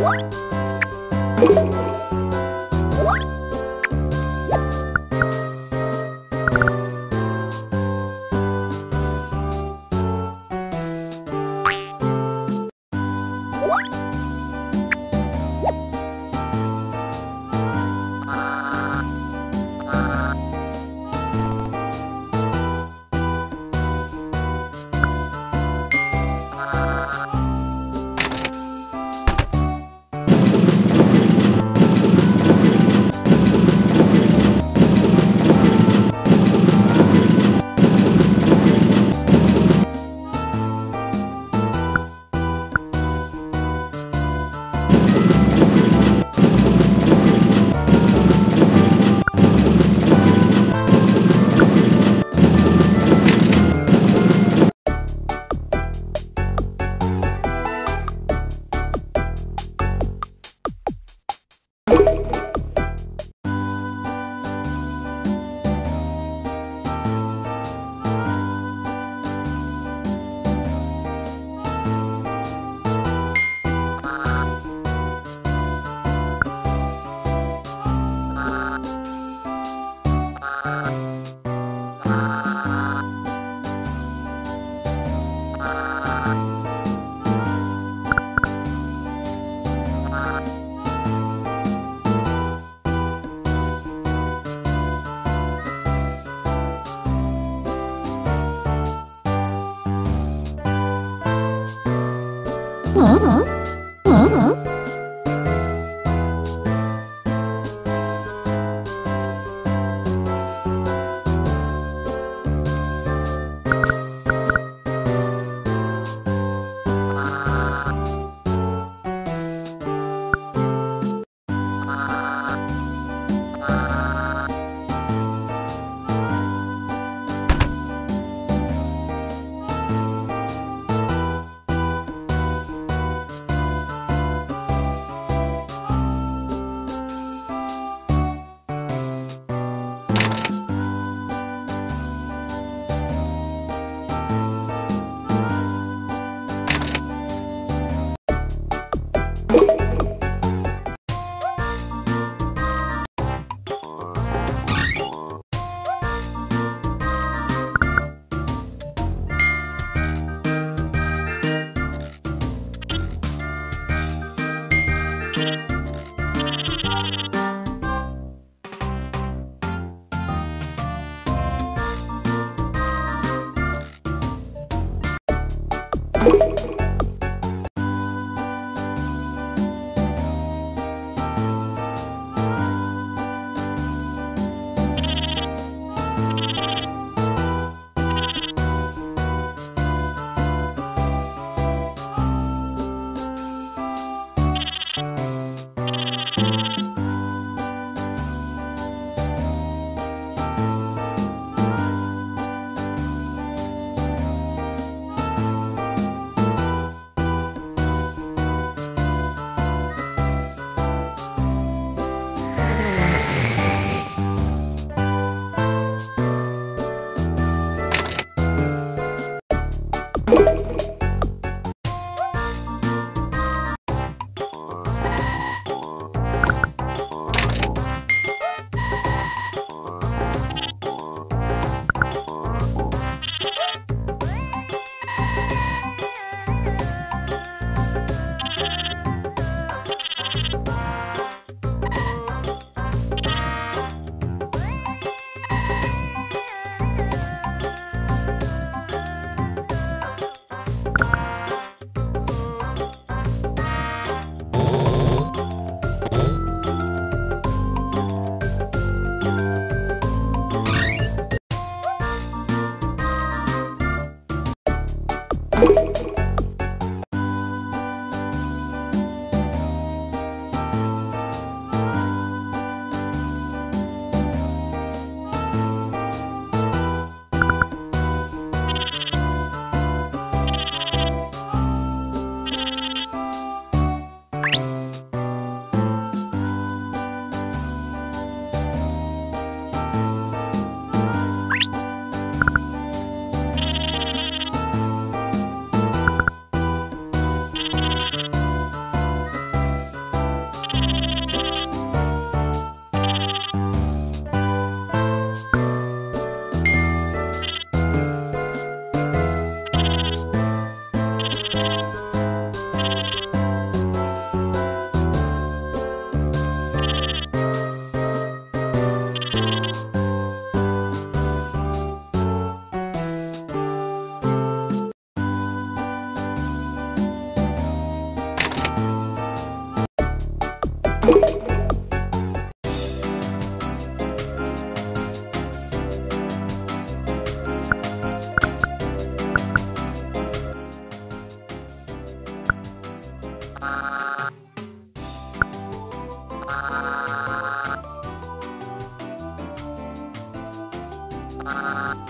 What? 嗯嗯。Bye.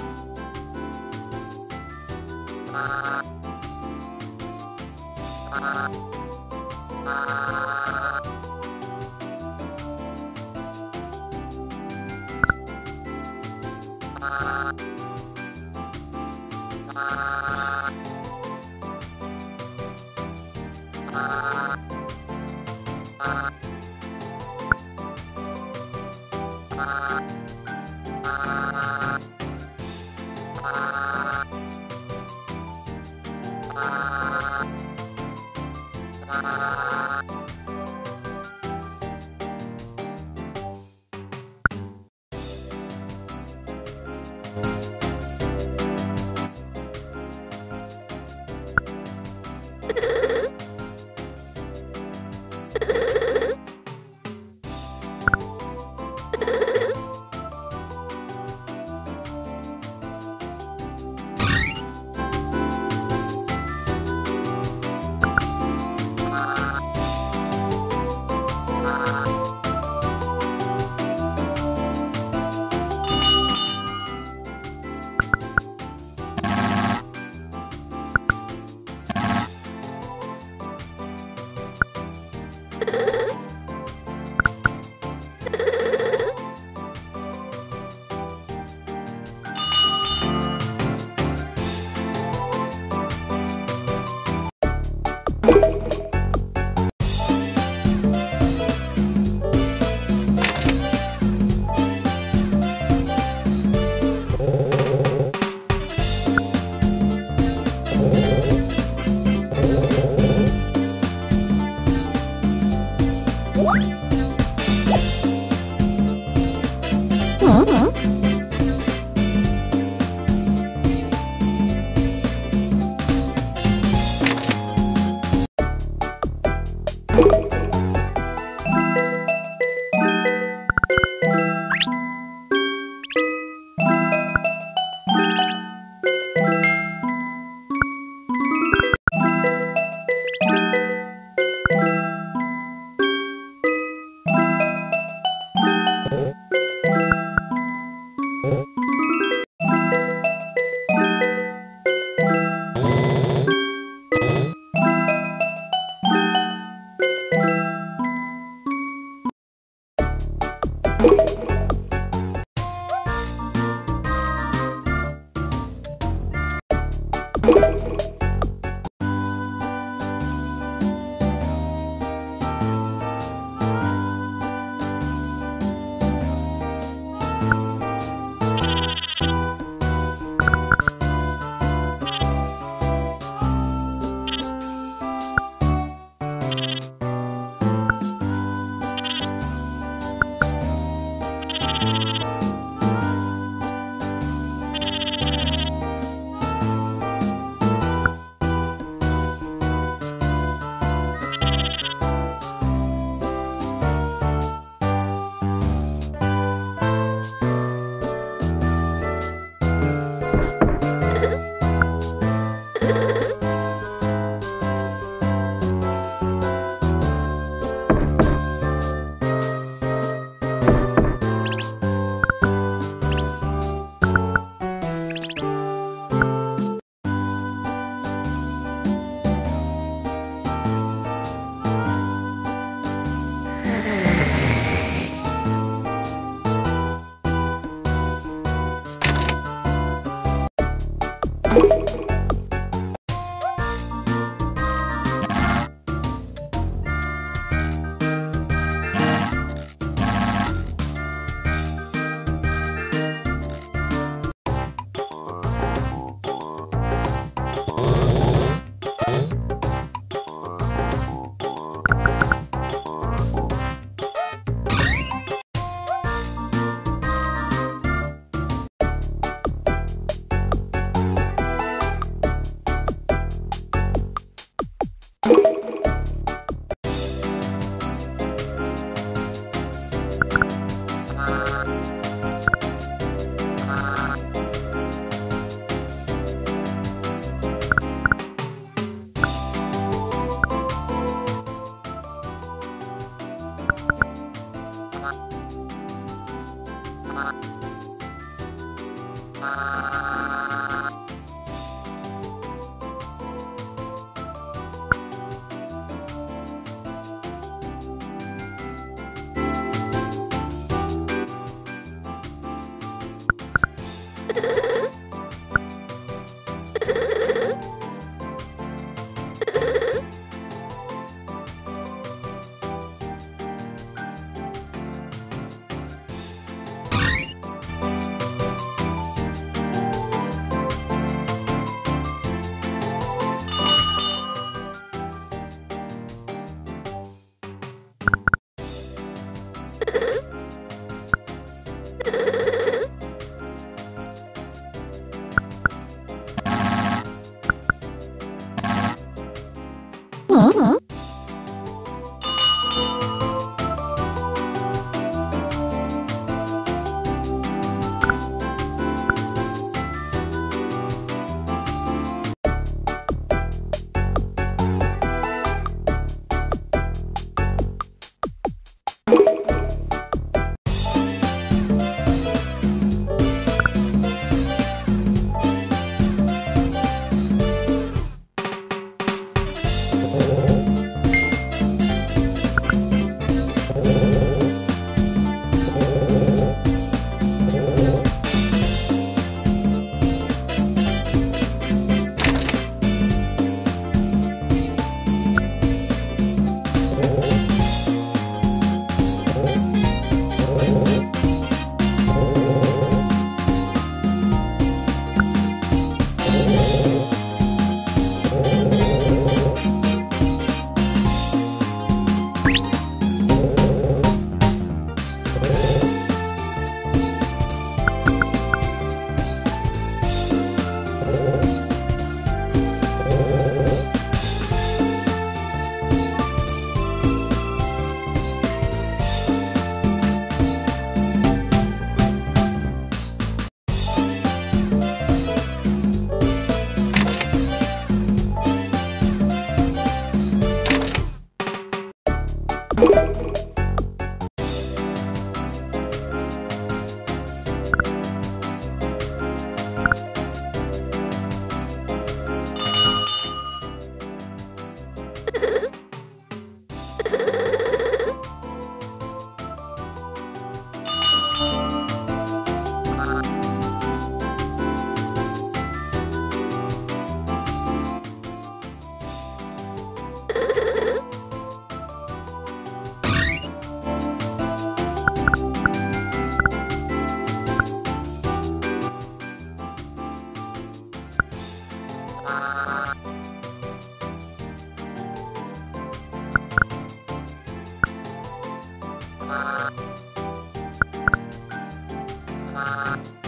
you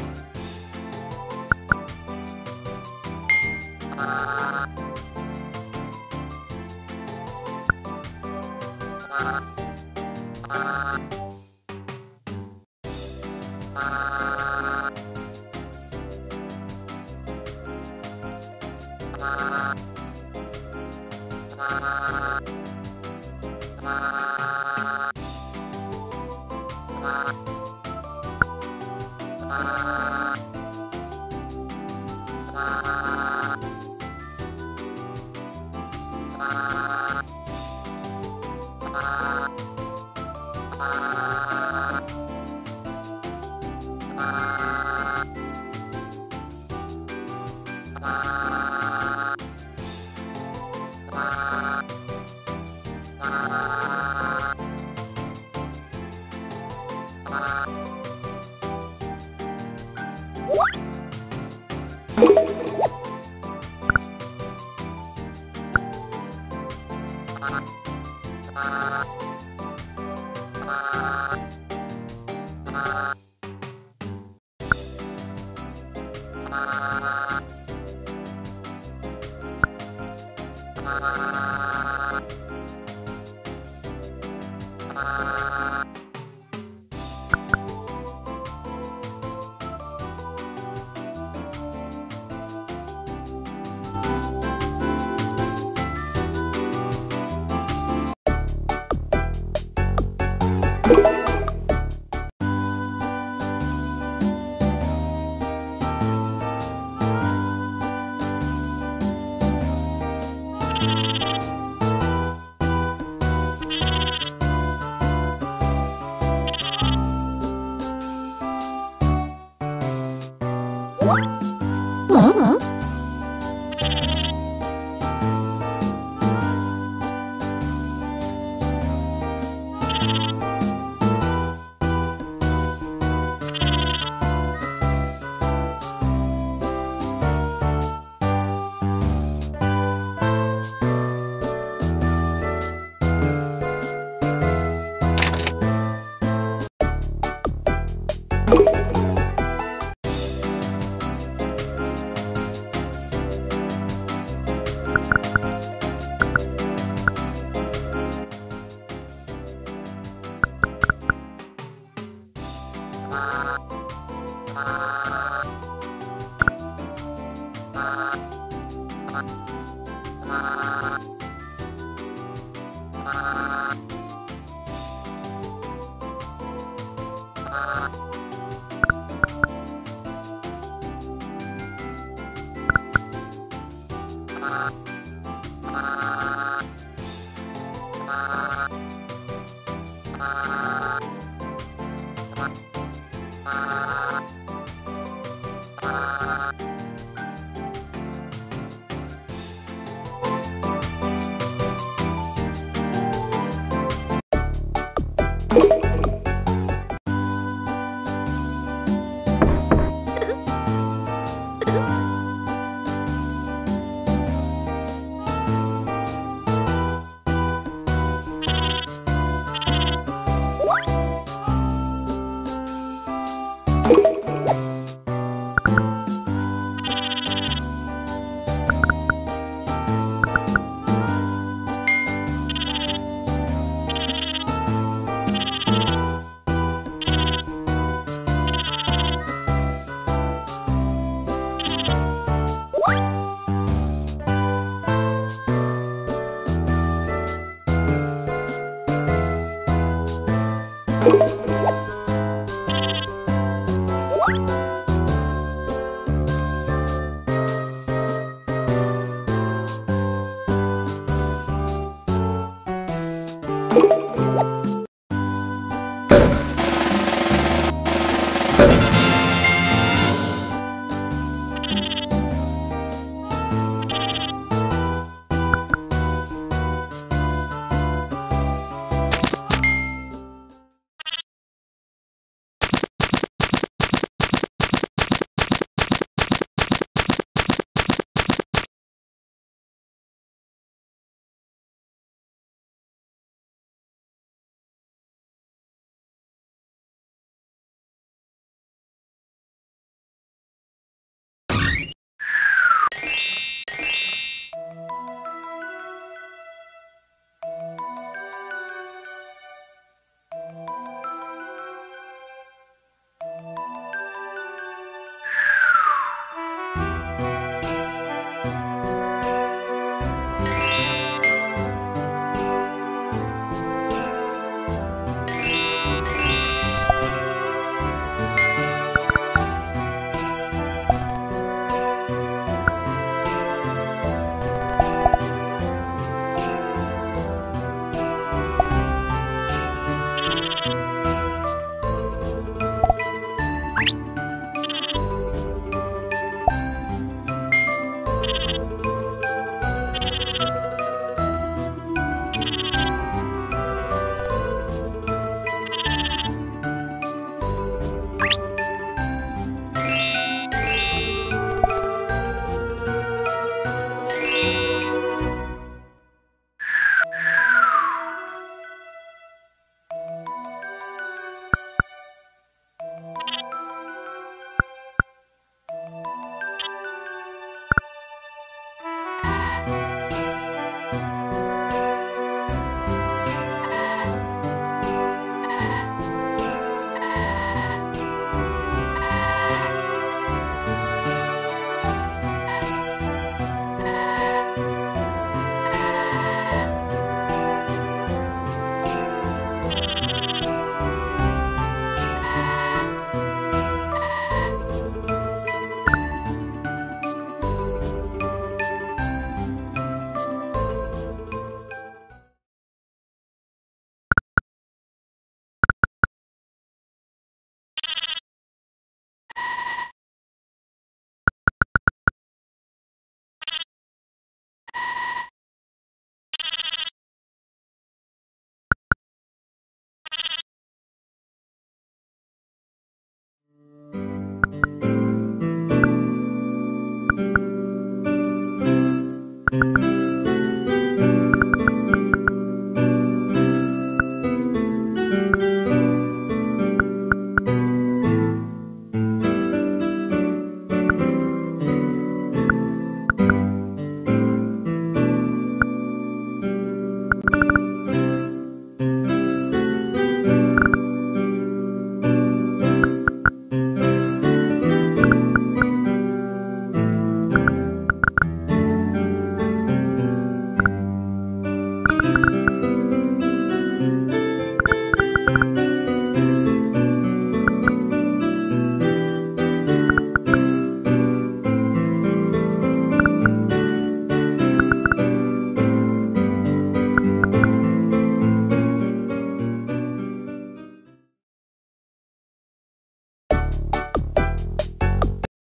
you